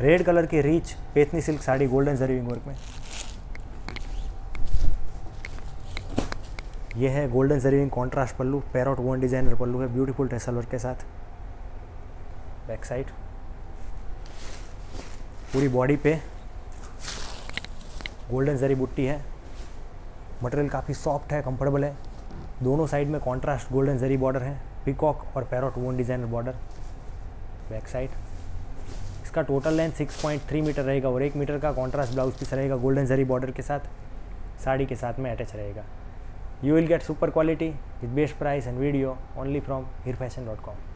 Red colour की rich Paithani silk sari golden जरीविंग work में। ये है golden जरीविंग contrast pallu parrot one designer pallu है ब्यूटीफुल टेसल वर्क के साथ। बैक साइड पूरी बॉडी पे गोल्डन जरी बुट्टी है। मटेरियल काफ़ी सॉफ्ट है कंफर्टेबल है। दोनों साइड में कॉन्ट्रास्ट गोल्डन जरी बॉर्डर है पिकॉक और parrot one designer border back side इसका टोटल लेंथ 6.3 मीटर रहेगा और एक मीटर का कॉन्ट्रास्ट ब्लाउज पीस रहेगा गोल्डन जरी बॉर्डर के साथ, साड़ी के साथ में अटैच रहेगा। You will get super quality with best price and video only from हिर फ़ैशन डॉट कॉम